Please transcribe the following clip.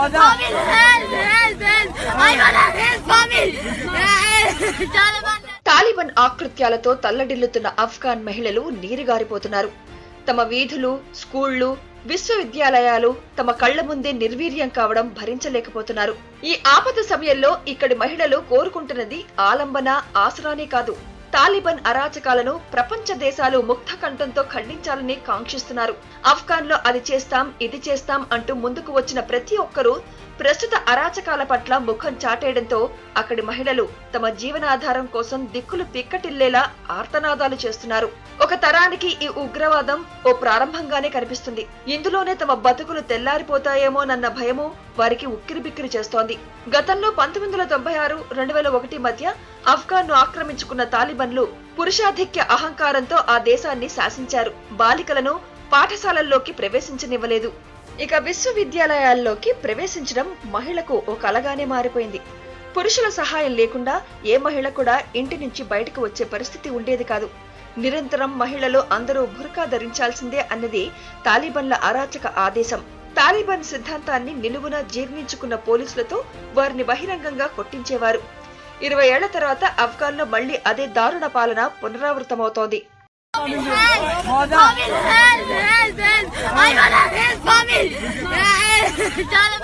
Famil, help, help, help. I wanna help Famil. Taliban ఆకృత్యాలతో తల్లడిల్లుతున్న ఆఫ్ఘాన్ మహిళలు నీరుగారిపోతున్నారు. తమ వీధులు స్కూళ్ళు విశ్వవిద్యాలయాలు తమ కళ్ళ ముందే నిర్వీర్యం కావడం భరించలేకపోతున్నారు. ఈ ఆపద సమయంలో ఇక్కడి మహిళలు కోరుకుంటున్నది ఆలంబన ఆసరానే కాదు. తాలిబాన్ అరాచకాలను ప్రపంచ దేశాలు ముక్త కంఠంతో ఖండించాలని కాంక్షిస్తున్నారు. ఆఫ్ఘాన్లో అది చేస్తాం ఇది చేస్తాం అంటూ ముందుకు వచ్చిన ప్రతి ఒక్కరూ ప్రస్తుత అరాచకాల పట్ల ముఖం చాటేయడంతో అక్కడి మహిళలు తమ జీవనాధారం కోసం దిక్కులు పిక్కటిల్లేలా ఆర్తనాదాలు చేస్తున్నారు. ఒక తరానికి ఈ ఉగ్రవాదం ఓ ప్రారంభంగానే కనిపిస్తుంది. ఇందులోనే తమ బతుకులు తెల్లారిపోతాయేమోనన్న భయము వారికి ఉక్కిరిబిక్కిరి చేస్తోంది. గతంలో పంతొమ్మిది వందల తొంభై ఆరు రెండు వేల ఒకటి మధ్య ఆఫ్ఘాన్ను ఆక్రమించుకున్న తాలిబన్లు పురుషాధిక్య అహంకారంతో ఆ దేశాన్ని శాసించారు. బాలికలను పాఠశాలల్లోకి ప్రవేశించనివ్వలేదు. ఇక విశ్వవిద్యాలయాల్లోకి ప్రవేశించడం మహిళకు ఓ కలగానే మారిపోయింది. పురుషుల సహాయం లేకుండా ఏ మహిళ కూడా ఇంటి నుంచి బయటకు వచ్చే పరిస్థితి ఉండేది కాదు. నిరంతరం మహిళలు అందరూ బురకా ధరించాల్సిందే అన్నది తాలిబన్ల అరాచక ఆదేశం. తాలిబాన్ సిద్ధాంతాన్ని నిలువున జీర్ణించుకున్న పోలీసులతో వారిని బహిరంగంగా కొట్టించేవారు. ఇరవై ఏళ్ళ తర్వాత ఆఫ్ఘాన్లో మళ్ళీ అదే దారుణ పాలన పునరావృతమవుతోంది. చాలా